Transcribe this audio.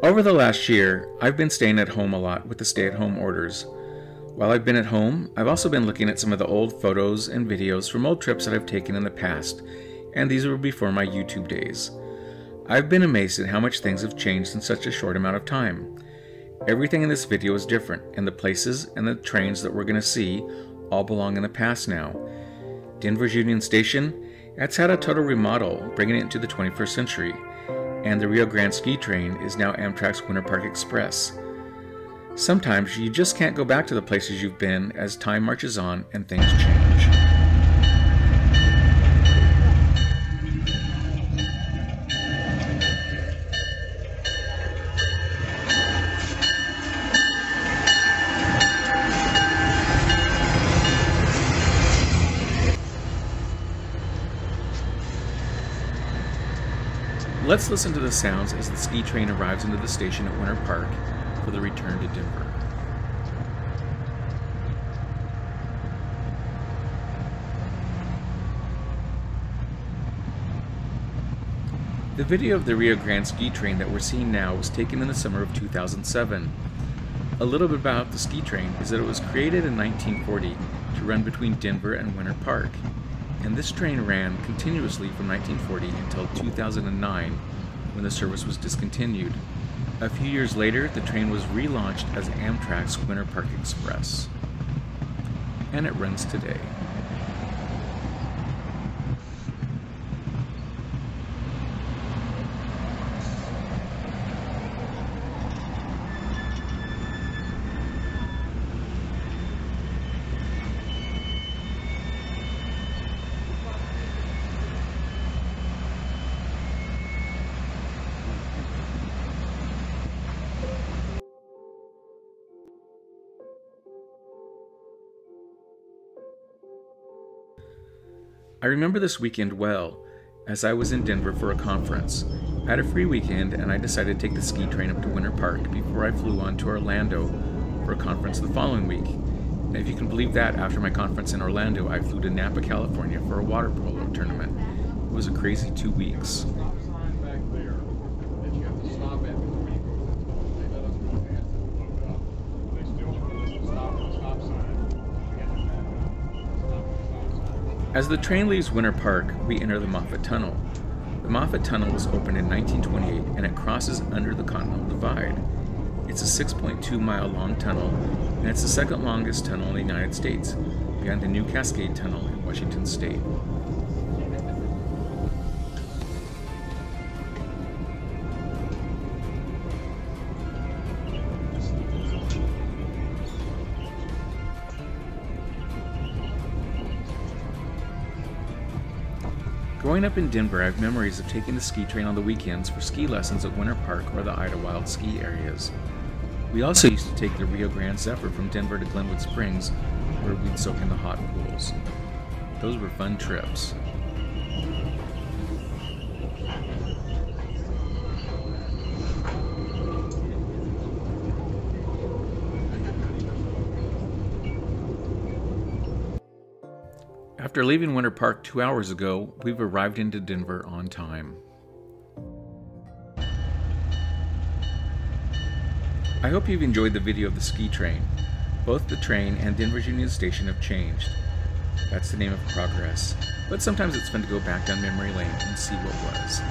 Over the last year, I've been staying at home a lot with the stay at home orders. While I've been at home, I've also been looking at some of the old photos and videos from old trips that I've taken in the past, and these were before my YouTube days. I've been amazed at how much things have changed in such a short amount of time. Everything in this video is different, and the places and the trains that we're going to see all belong in the past now. Denver's Union Station, that's had a total remodel, bringing it into the 21st century and the Rio Grande Ski Train is now Amtrak's Winter Park Express. Sometimes you just can't go back to the places you've been as time marches on and things change. Let's listen to the sounds as the ski train arrives into the station at Winter Park for the return to Denver. The video of the Rio Grande ski train that we're seeing now was taken in the summer of 2007. A little bit about the ski train is that it was created in 1940 to run between Denver and Winter Park and this train ran continuously from 1940 until 2009 when the service was discontinued. A few years later, the train was relaunched as Amtrak's Winter Park Express, and it runs today. I remember this weekend well, as I was in Denver for a conference. I had a free weekend and I decided to take the ski train up to Winter Park before I flew on to Orlando for a conference the following week. And if you can believe that, after my conference in Orlando, I flew to Napa, California for a water polo tournament. It was a crazy two weeks. As the train leaves Winter Park, we enter the Moffat Tunnel. The Moffat Tunnel was opened in 1928 and it crosses under the Continental Divide. It's a 6.2 mile long tunnel and it's the second longest tunnel in the United States, behind the New Cascade Tunnel in Washington State. Growing up in Denver, I have memories of taking the ski train on the weekends for ski lessons at Winter Park or the Idlewild ski areas. We also used to take the Rio Grande Zephyr from Denver to Glenwood Springs, where we'd soak in the hot pools. Those were fun trips. After leaving Winter Park two hours ago, we've arrived into Denver on time. I hope you've enjoyed the video of the ski train. Both the train and Denver's Union Station have changed. That's the name of progress, but sometimes it's fun to go back down memory lane and see what was.